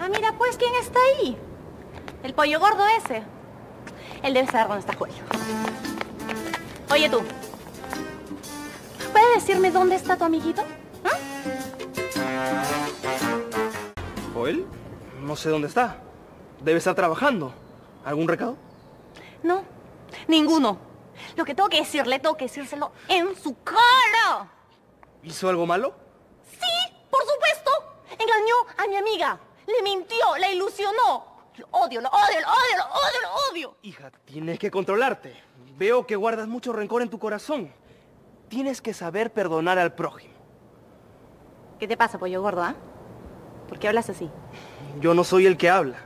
Ah, mira, pues, ¿quién está ahí? El pollo gordo ese. Él debe saber dónde está Joel. Oye, tú. ¿Puedes decirme dónde está tu amiguito? ¿Ah? ¿Joel? No sé dónde está. Debe estar trabajando. ¿Algún recado? No, ninguno. Lo que tengo que decirle, tengo que decírselo en su cara. ¿Hizo algo malo? Sí, por supuesto. Engañó a mi amiga. Le mintió, la ilusionó. Lo odio, lo odio, lo odio, lo odio, lo odio. Hija, tienes que controlarte. Veo que guardas mucho rencor en tu corazón. Tienes que saber perdonar al prójimo. ¿Qué te pasa, pollo gordo, ah? ¿Por qué hablas así? Yo no soy el que habla.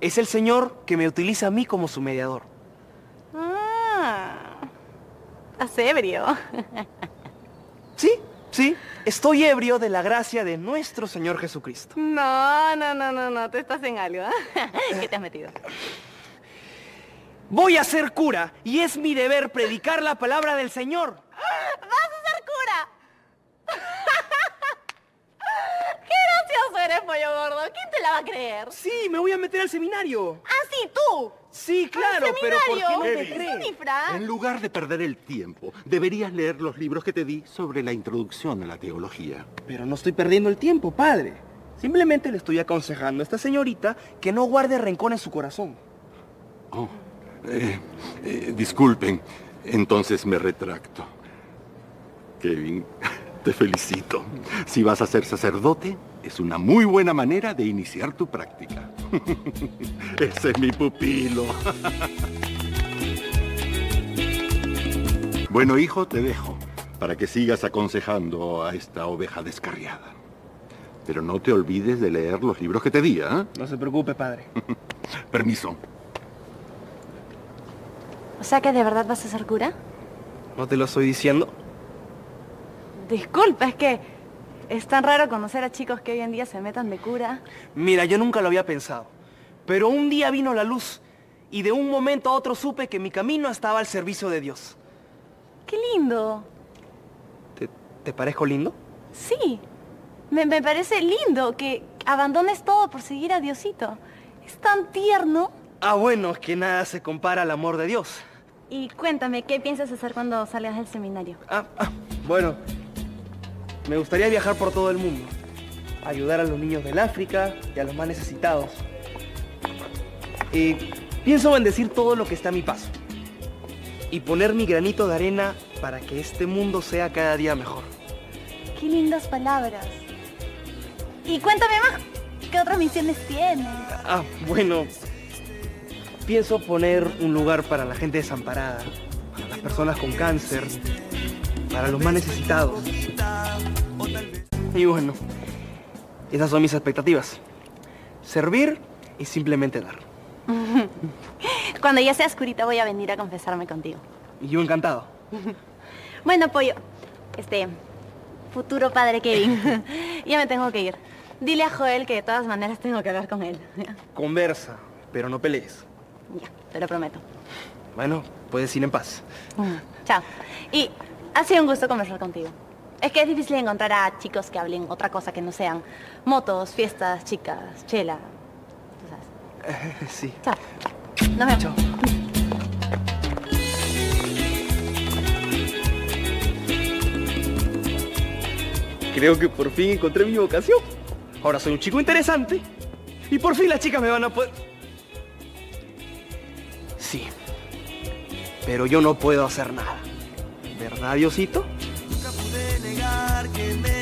Es el Señor que me utiliza a mí como su mediador. Ah, ebrio. Sí. Estoy ebrio de la gracia de nuestro Señor Jesucristo. No, no, no, no, no, tú estás en algo, ¿ah? ¿Qué te has metido? Voy a ser cura y es mi deber predicar la palabra del Señor. ¡Vas a ser cura! ¡Qué gracioso eres, pollo gordo! ¿Quién te la va a creer? Sí, me voy a meter al seminario. ¡Ah, sí, tú! Sí, claro, pero ¿por qué no me seminario? cree? Sí, Fran. En lugar de perder el tiempo, deberías leer los libros que te di sobre la introducción a la teología. Pero no estoy perdiendo el tiempo, padre. Simplemente le estoy aconsejando a esta señorita que no guarde rencor en su corazón. Oh, eh, eh, disculpen, entonces me retracto. Kevin, te felicito. Si vas a ser sacerdote, es una muy buena manera de iniciar tu práctica. Ese es mi pupilo. Bueno, hijo, te dejo para que sigas aconsejando a esta oveja descarriada. Pero no te olvides de leer los libros que te di, ¿ah? No se preocupe, padre. Permiso. O sea que de verdad vas a ser cura? ¿No te lo estoy diciendo? Disculpa, es que es tan raro conocer a chicos que hoy en día se metan de cura. Mira, yo nunca lo había pensado. Pero un día vino la luz y de un momento a otro supe que mi camino estaba al servicio de Dios. ¡Qué lindo! ¿Te, te parezco lindo? Sí, me, me parece lindo que abandones todo por seguir a Diosito. Es tan tierno. Ah, bueno, es que nada se compara al amor de Dios. Y cuéntame, ¿qué piensas hacer cuando salgas del seminario? Ah, ah, bueno, me gustaría viajar por todo el mundo, ayudar a los niños del África y a los más necesitados. Y pienso bendecir todo lo que está a mi paso y poner mi granito de arena para que este mundo sea cada día mejor. ¡Qué lindas palabras! Y cuéntame más, ¿qué otras misiones tienes? Ah, bueno, pienso poner un lugar para la gente desamparada, para las personas con cáncer, para los más necesitados. Y bueno, esas son mis expectativas. Servir y simplemente dar. Cuando ya seas curita voy a venir a confesarme contigo. Y yo encantado. Bueno, pollo, este, futuro padre Kevin, ya me tengo que ir. Dile a Joel que de todas maneras tengo que hablar con él. Conversa, pero no pelees. Ya, te lo prometo. Bueno, puedes ir en paz. Chao. Y ha sido un gusto conversar contigo. Es que es difícil encontrar a chicos que hablen otra cosa que no sean motos, fiestas, chicas, chela. Tú sabes. sí. Chao. Nos vemos. Chao. Creo que por fin encontré mi vocación. Ahora soy un chico interesante. Y por fin las chicas me van a poder... Sí. Pero yo no puedo hacer nada. ¿Verdad, Diosito? Nunca pude negar que me